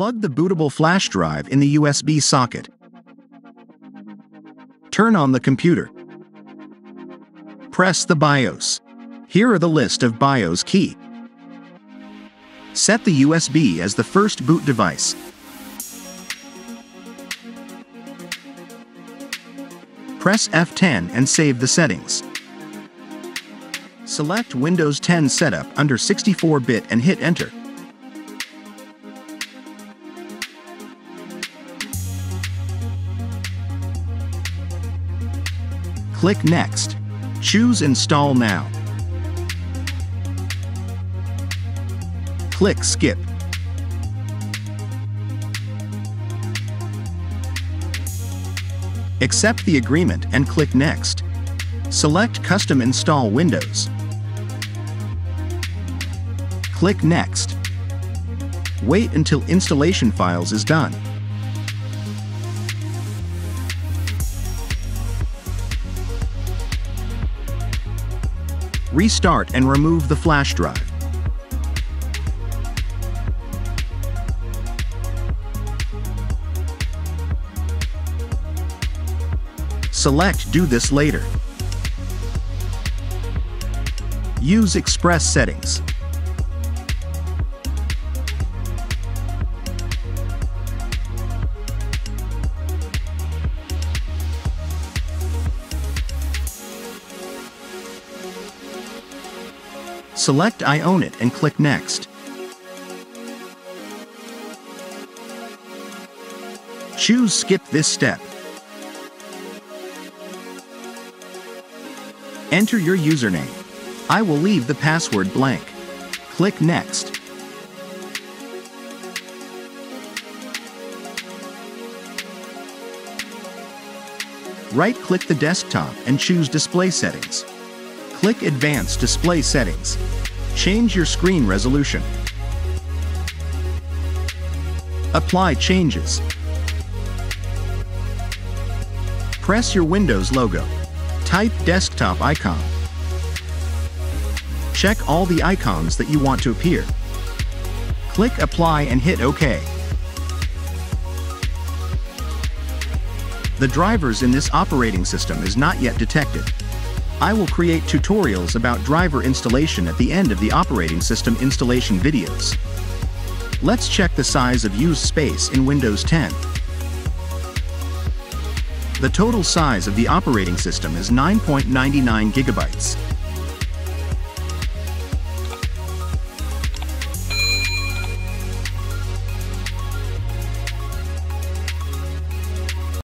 Plug the bootable flash drive in the USB socket. Turn on the computer. Press the BIOS. Here are the list of BIOS key. Set the USB as the first boot device. Press F10 and save the settings. Select Windows 10 Setup under 64-bit and hit Enter. Click Next. Choose Install Now. Click Skip. Accept the agreement and click Next. Select Custom Install Windows. Click Next. Wait until installation files is done. Restart and remove the flash drive. Select Do this later. Use Express settings. Select I own it and click Next. Choose Skip this step. Enter your username. I will leave the password blank. Click Next. Right-click the desktop and choose Display Settings. Click Advanced Display Settings. Change your screen resolution. Apply changes. Press your Windows logo. Type desktop icon. Check all the icons that you want to appear. Click Apply and hit OK. The drivers in this operating system is not yet detected. I will create tutorials about driver installation at the end of the operating system installation videos. Let's check the size of used space in Windows 10. The total size of the operating system is 9.99 gigabytes.